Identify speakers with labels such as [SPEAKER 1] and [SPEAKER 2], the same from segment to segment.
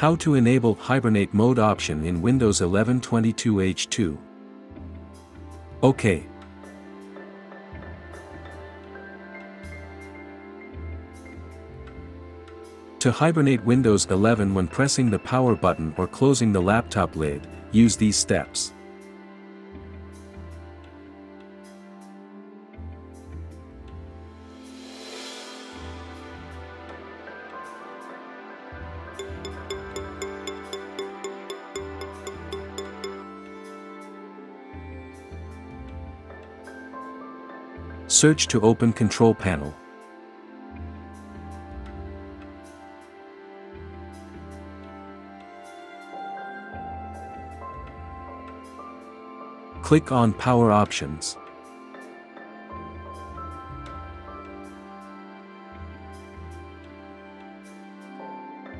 [SPEAKER 1] How to enable Hibernate mode option in Windows 11 22H2. OK. To hibernate Windows 11 when pressing the power button or closing the laptop lid, use these steps. Search to open Control Panel. Click on Power Options.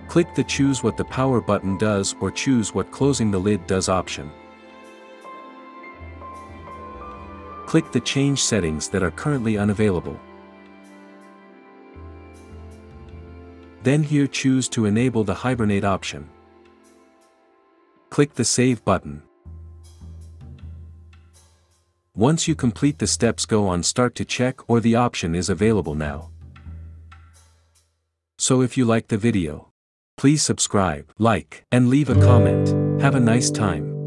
[SPEAKER 1] Click the Choose what the power button does or choose what closing the lid does option. Click the Change settings that are currently unavailable. Then here choose to enable the Hibernate option. Click the Save button. Once you complete the steps go on Start to check or the option is available now. So if you like the video, please subscribe, like, and leave a comment. Have a nice time.